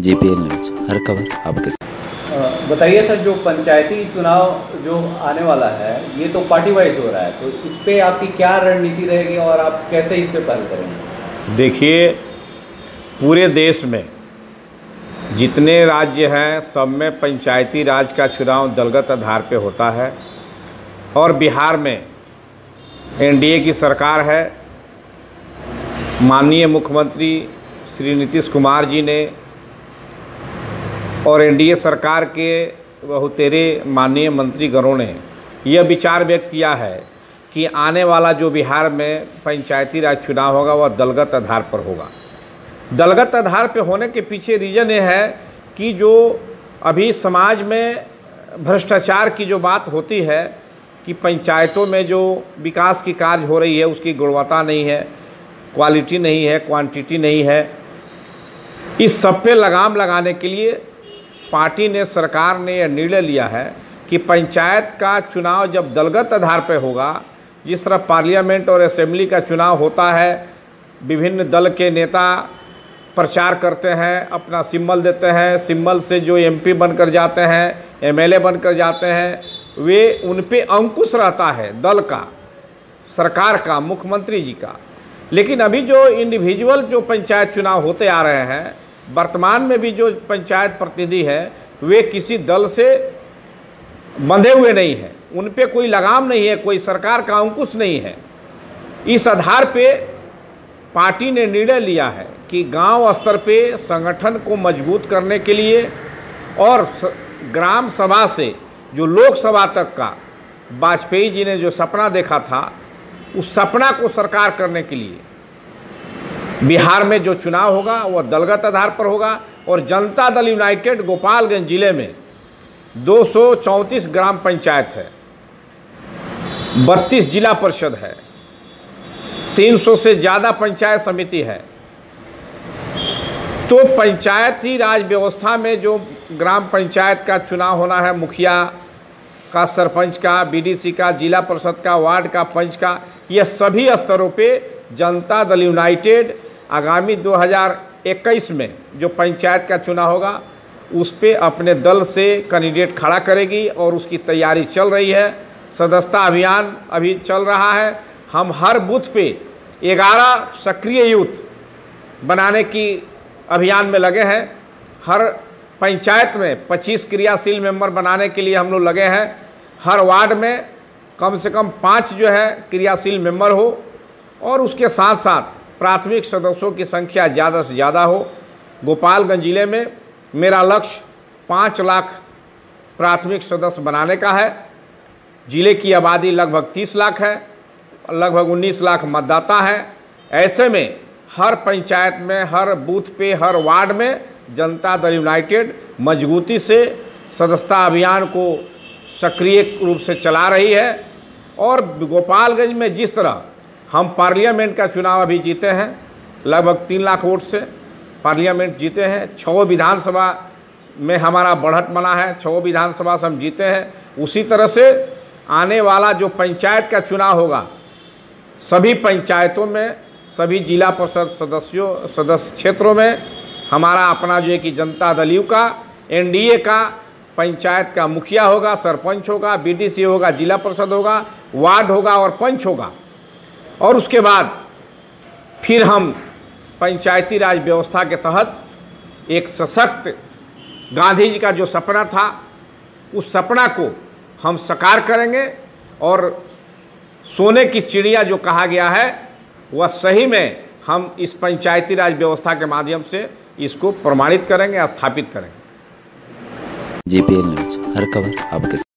JPL news हर खबर आपके साथ। बताइए सर जो पंचायती चुनाव जो आने वाला है ये तो पार्टी वाइज हो रहा है तो इस पर आपकी क्या रणनीति रहेगी और आप कैसे इस पर पहल करेंगे? देखिए पूरे देश में जितने राज्य हैं सब में पंचायती राज का चुनाव दलगत आधार पे होता है। और बिहार में एनडीए की सरकार है। माननीय मुख्यमंत्री श्री नीतीश कुमार जी ने और एनडीए सरकार के बहुतेरे माननीय मंत्रीगणों ने यह विचार व्यक्त किया है कि आने वाला जो बिहार में पंचायती राज चुनाव होगा, वह दलगत आधार पर होगा। दलगत आधार पर होने के पीछे रीज़न ये है कि जो अभी समाज में भ्रष्टाचार की जो बात होती है कि पंचायतों में जो विकास की कार्य हो रही है, उसकी गुणवत्ता नहीं है, क्वालिटी नहीं है, क्वांटिटी नहीं है, इस सब पे लगाम लगाने के लिए पार्टी ने, सरकार ने यह निर्णय लिया है कि पंचायत का चुनाव जब दलगत आधार पर होगा, जिस तरह पार्लियामेंट और असेंबली का चुनाव होता है, विभिन्न दल के नेता प्रचार करते हैं, अपना सिम्बल देते हैं सिम्बल से जो एमपी बनकर जाते हैं, एमएलए बनकर जाते हैं, वे उन पे अंकुश रहता है दल का, सरकार का, मुख्यमंत्री जी का। लेकिन अभी जो इंडिविजुअल जो पंचायत चुनाव होते आ रहे हैं वर्तमान में भी जो पंचायत प्रतिनिधि है, वे किसी दल से बंधे हुए नहीं हैं। उन पे कोई लगाम नहीं है, कोई सरकार का अंकुश नहीं है। इस आधार पे पार्टी ने निर्णय लिया है कि गाँव स्तर पे संगठन को मज़बूत करने के लिए और ग्राम सभा से जो लोकसभा तक का, वाजपेयी जी ने जो सपना देखा था, उस सपना को सरकार करने के लिए बिहार में जो चुनाव होगा, वह दलगत आधार पर होगा और जनता दल यूनाइटेड गोपालगंज ज़िले में 234 ग्राम पंचायत है 32 जिला परिषद है 300 से ज़्यादा पंचायत समिति है। तो पंचायती राज व्यवस्था में जो ग्राम पंचायत का चुनाव होना है, मुखिया का, सरपंच का, बीडीसी का, जिला परिषद का, वार्ड का, पंच का, यह सभी स्तरों पे जनता दल यूनाइटेड आगामी 2021 में जो पंचायत का चुनाव होगा, उस पर अपने दल से कैंडिडेट खड़ा करेगी और उसकी तैयारी चल रही है। सदस्यता अभियान अभी चल रहा है। हम हर बूथ पे 11 सक्रिय यूथ बनाने की अभियान में लगे हैं। हर पंचायत में 25 क्रियाशील मेंबर बनाने के लिए हम लोग लगे हैं। हर वार्ड में कम से कम पाँच जो है क्रियाशील मेंबर हो और उसके साथ साथ प्राथमिक सदस्यों की संख्या ज़्यादा से ज़्यादा हो। गोपालगंज ज़िले में मेरा लक्ष्य पाँच लाख प्राथमिक सदस्य बनाने का है। ज़िले की आबादी लगभग 30 लाख है, लगभग 19 लाख मतदाता है। ऐसे में हर पंचायत में, हर बूथ पे, हर वार्ड में जनता दल यूनाइटेड मजबूती से सदस्यता अभियान को सक्रिय रूप से चला रही है। और गोपालगंज में जिस तरह हम पार्लियामेंट का चुनाव अभी जीते हैं, लगभग तीन लाख वोट से पार्लियामेंट जीते हैं। छः विधानसभा में हमारा बढ़त बना है छः विधानसभा से हम जीते हैं। उसी तरह से आने वाला जो पंचायत का चुनाव होगा, सभी पंचायतों में, सभी जिला परिषद सदस्यों, सदस्य क्षेत्रों में हमारा अपना जो है कि जनता दल यू का, एनडीए का, पंचायत का मुखिया होगा, सरपंच होगा, बीडीसी होगा, जिला परिषद होगा, वार्ड होगा और पंच होगा। और उसके बाद फिर हम पंचायती राज व्यवस्था के तहत एक सशक्त गांधी जी का जो सपना था, उस सपना को हम साकार करेंगे और सोने की चिड़िया जो कहा गया है, वह सही में हम इस पंचायती राज व्यवस्था के माध्यम से इसको प्रमाणित करेंगे स्थापित करेंगे। जेपीएल न्यूज़, हर खबर आपके